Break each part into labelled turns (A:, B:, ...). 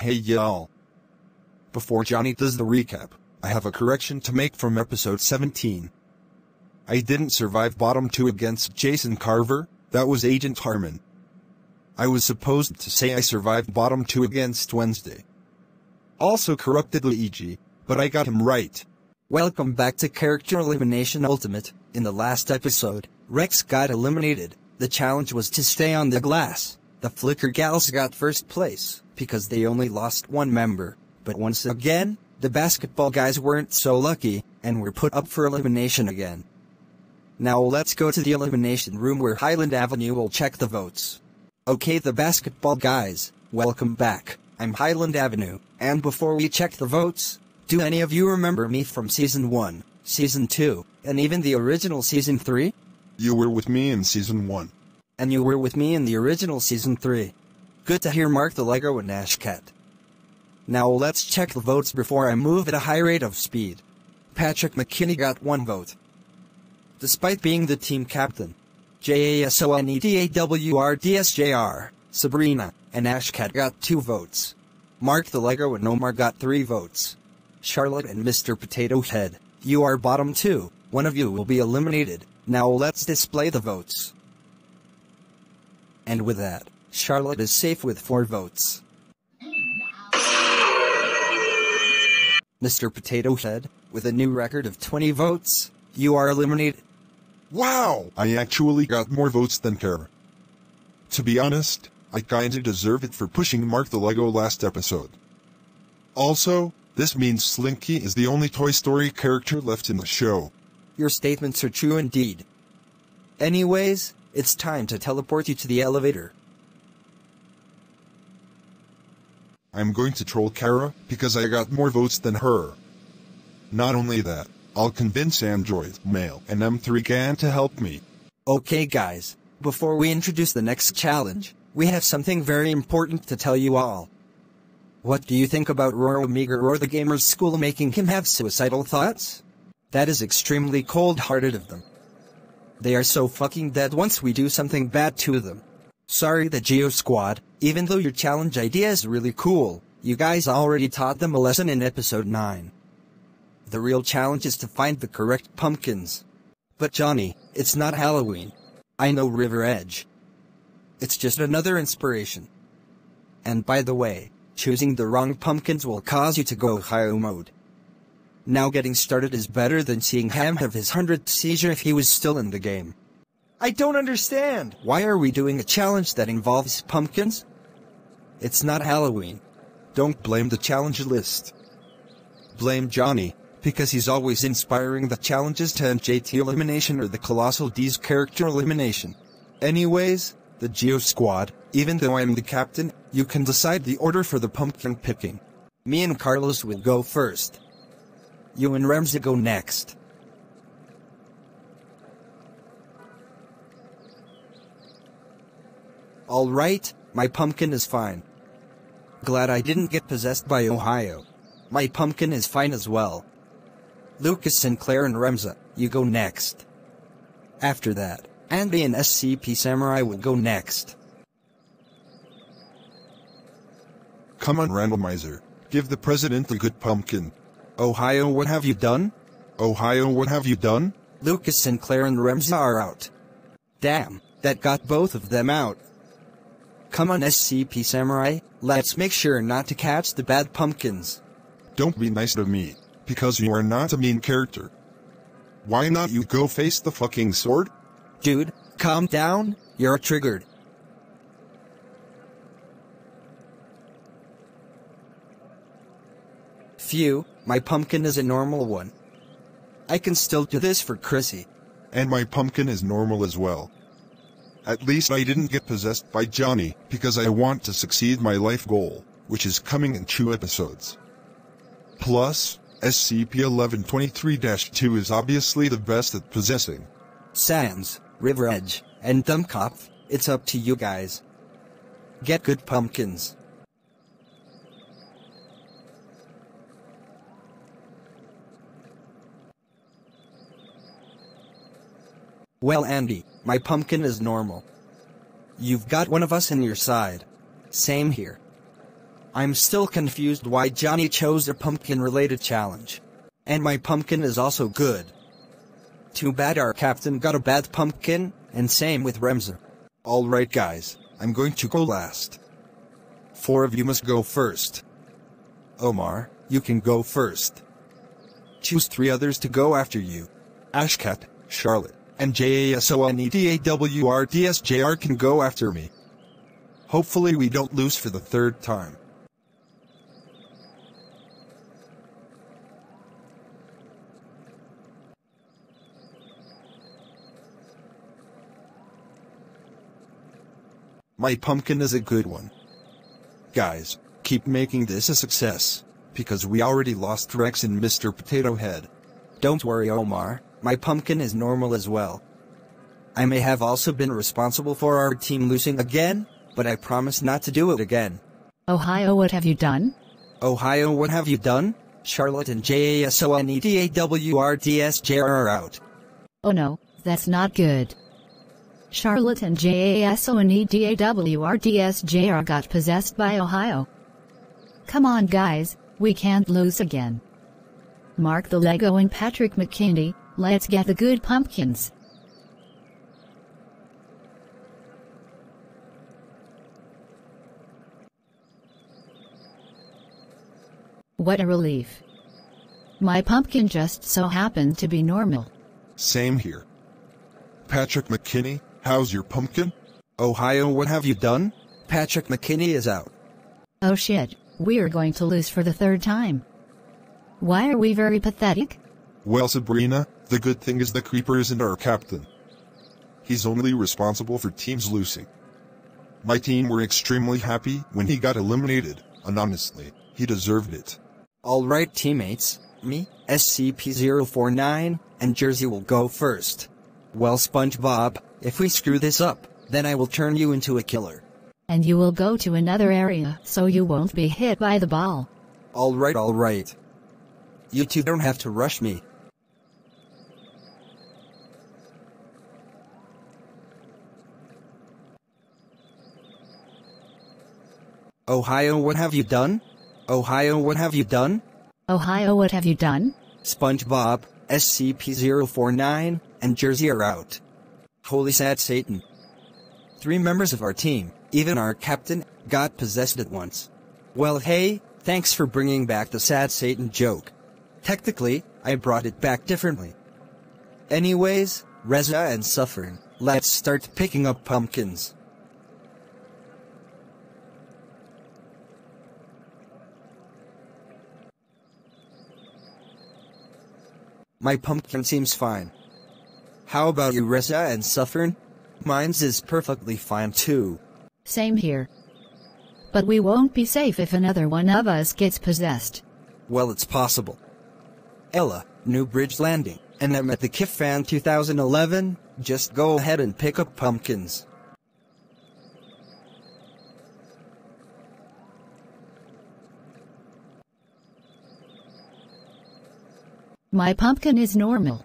A: Hey y'all. Before Johnny does the recap, I have a correction to make from episode 17. I didn't survive bottom 2 against Jason Carver, that was Agent Harmon. I was supposed to say I survived bottom 2 against Wednesday. Also corrupted Luigi, but I got him right.
B: Welcome back to Character Elimination Ultimate. In the last episode, Rex got eliminated. The challenge was to stay on the glass. The Flicker Gals got first place, because they only lost one member. But once again, the basketball guys weren't so lucky, and were put up for elimination again. Now let's go to the elimination room where Highland Avenue will check the votes. Okay the basketball guys, welcome back. I'm Highland Avenue, and before we check the votes, do any of you remember me from season 1, season 2, and even the original season 3?
A: You were with me in season 1.
B: And you were with me in the original season 3. Good to hear Mark the Lego and Ashcat. Now let's check the votes before I move at a high rate of speed. Patrick McKinney got one vote. Despite being the team captain, J-A-S-O-N-E-D-A-W-R-D-S-J-R, Sabrina, and Ashcat got two votes. Mark the Lego and Omar got three votes. Charlotte and Mr. Potato Head, you are bottom two, one of you will be eliminated. Now let's display the votes. And with that, Charlotte is safe with four votes. Mr. Potato Head, with a new record of 20 votes, you are eliminated.
A: Wow! I actually got more votes than Kara. To be honest, I kinda deserve it for pushing Mark the Lego last episode. Also, this means Slinky is the only Toy Story character left in the show.
B: Your statements are true indeed. Anyways, it's time to teleport you to the elevator.
A: I'm going to troll Kara because I got more votes than her. Not only that, I'll convince Android, Male, and M3GAN to help me.
B: Okay guys, before we introduce the next challenge, we have something very important to tell you all. What do you think about Roro Meager or the Gamer's School making him have suicidal thoughts? That is extremely cold-hearted of them. They are so fucking dead once we do something bad to them. Sorry the Geo Squad, even though your challenge idea is really cool, you guys already taught them a lesson in episode 9. The real challenge is to find the correct pumpkins. But Johnny, it's not Halloween. I know River Edge. It's just another inspiration. And by the way, choosing the wrong pumpkins will cause you to go Ohio mode. Now getting started is better than seeing Ham have his 100th seizure if he was still in the game. I don't understand. Why are we doing a challenge that involves pumpkins? It's not Halloween.
A: Don't blame the challenge list. Blame Johnny, because he's always inspiring the challenges to NJT elimination or the Colossal D's character elimination. Anyways, the Geo Squad, even though I'm the captain, you can decide the order for the pumpkin picking.
B: Me and Carlos will go first. You and Ramsey go next. Alright, my pumpkin is fine. Glad I didn't get possessed by Ohio. My pumpkin is fine as well. Lucas Sinclair and Remza, you go next. After that, Andy and SCP Samurai will go next.
A: Come on randomizer, give the president the good pumpkin. Ohio what have you done? Ohio what have you done?
B: Lucas Sinclair and Remza are out. Damn, that got both of them out. Come on SCP Samurai, let's make sure not to catch the bad pumpkins.
A: Don't be nice to me, because you are not a mean character. Why not you go face the fucking sword?
B: Dude, calm down, you're triggered. Phew, my pumpkin is a normal one. I can still do this for Chrissy.
A: And my pumpkin is normal as well. At least I didn't get possessed by Johnny, because I want to succeed my life goal, which is coming in two episodes. Plus, SCP-1123-2 is obviously the best at possessing.
B: Sans, River Edge, and Dummkopf, it's up to you guys. Get good pumpkins. Well, Andy, my pumpkin is normal. You've got one of us in your side. Same here. I'm still confused why Johnny chose a pumpkin related challenge. And my pumpkin is also good. Too bad our captain got a bad pumpkin, and same with Remza.
A: Alright guys, I'm going to go last. Four of you must go first. Omar, you can go first. Choose three others to go after you. Ashcat, Charlotte, and JASONEDAWRDSJR can go after me. Hopefully we don't lose for the third time. My pumpkin is a good one. Guys, keep making this a success, because we already lost Rex and Mr. Potato Head.
B: Don't worry, Omar, my pumpkin is normal as well. I may have also been responsible for our team losing again, but I promise not to do it again.
C: Ohio, what have you done?
B: Ohio, what have you done? Charlotte and JASONEDAWRDSJR are out.
C: Oh no, that's not good. Charlotte and JASONEDAWRDSJR got possessed by Ohio. Come on guys, we can't lose again. Mark the Lego and Patrick McKinney, let's get the good pumpkins. What a relief. My pumpkin just so happened to be normal.
A: Same here. Patrick McKinney, how's your pumpkin?
B: Ohio, what have you done? Patrick McKinney is out.
C: Oh shit, we're going to lose for the third time. Why are we very pathetic?
A: Well, Sabrina, the good thing is the Creeper isn't our captain. He's only responsible for teams losing. My team were extremely happy when he got eliminated, and honestly, he deserved it.
B: Alright, teammates, me, SCP-049, and Jersey will go first. Well, SpongeBob, if we screw this up, then I will turn you into a killer.
C: And you will go to another area so you won't be hit by the ball.
B: Alright, alright. You two don't have to rush me. Ohio, what have you done? Ohio, what have you done?
C: Ohio, what have you done?
B: SpongeBob, SCP-049, and Jersey are out. Holy sad Satan. Three members of our team, even our captain, got possessed at once. Well hey, thanks for bringing back the sad Satan joke. Technically, I brought it back differently. Anyways, Reza and Suffern, let's start picking up pumpkins. My pumpkin seems fine. How about you, Reza and Suffern? Mine's is perfectly fine too.
C: Same here. But we won't be safe if another one of us gets possessed.
B: Well, it's possible. Ella, New Bridge Landing, and I'm at the KIF Fan 2011. Just go ahead and pick up pumpkins.
C: My pumpkin is normal.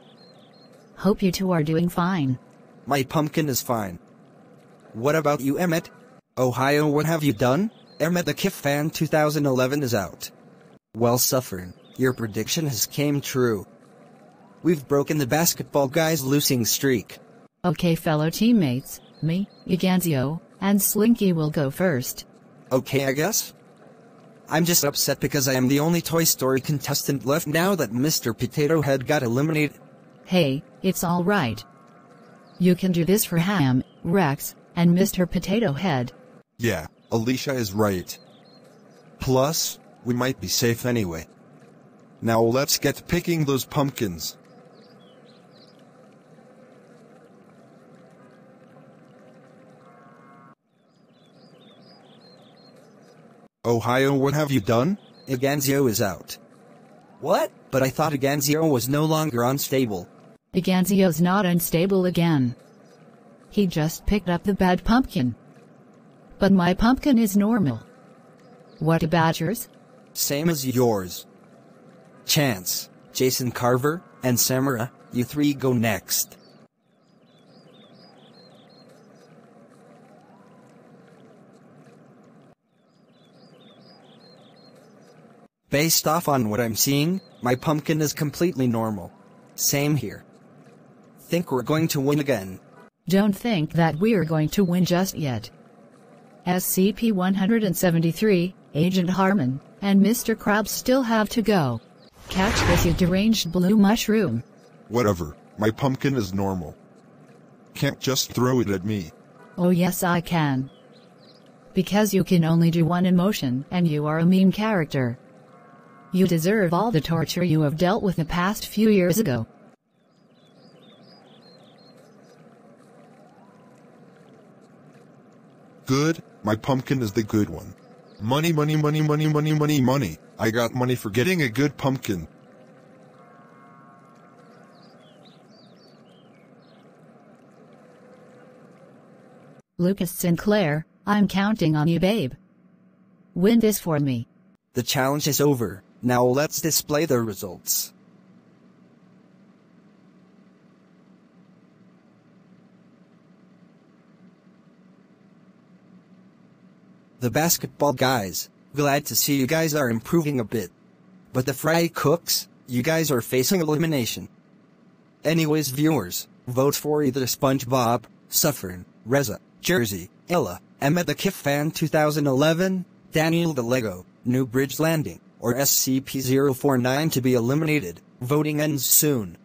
C: Hope you two are doing fine.
B: My pumpkin is fine. What about you, Emmett? Ohio, what have you done? Emmett the KIF Fan 2011 is out. Well, Suffern, your prediction has came true. We've broken the basketball guys' losing streak.
C: Okay, fellow teammates, me, Yuganzio, and Slinky will go first.
B: Okay, I guess? I'm just upset because I am the only Toy Story contestant left now that Mr. Potato Head got eliminated.
C: Hey, it's alright. You can do this for Ham, Rex, and Mr. Potato Head.
A: Yeah, Alicia is right. Plus, we might be safe anyway. Now let's get picking those pumpkins. Ohio, what have you done?
B: Iganzio is out. What? But I thought Iganzio was no longer unstable.
C: Iganzio's not unstable again. He just picked up the bad pumpkin. But my pumpkin is normal. What about yours?
B: Same as yours. Chance, Jason Carver, and Samara, you three go next. Based off on what I'm seeing, my pumpkin is completely normal. Same here. Think we're going to win again.
C: Don't think that we're going to win just yet. SCP-173, Agent Harmon, and Mr. Krabs still have to go. Catch this you deranged blue mushroom.
A: Whatever, my pumpkin is normal. Can't just throw it at me.
C: Oh yes I can. Because you can only do one emotion and you are a mean character. You deserve all the torture you have dealt with the past few years ago.
A: Good, my pumpkin is the good one. Money, money, money, money, money, money, money. I got money for getting a good pumpkin.
C: Lucas Sinclair, I'm counting on you babe. Win this for me.
B: The challenge is over. Now let's display the results. The basketball guys, glad to see you guys are improving a bit. But the fry cooks, you guys are facing elimination. Anyways viewers, vote for either SpongeBob, Suffern, Reza, Jersey, Ella, Emma the Kif Fan 2011, Daniel the Lego, New Bridge Landing, or SCP-049 to be eliminated. Voting ends soon.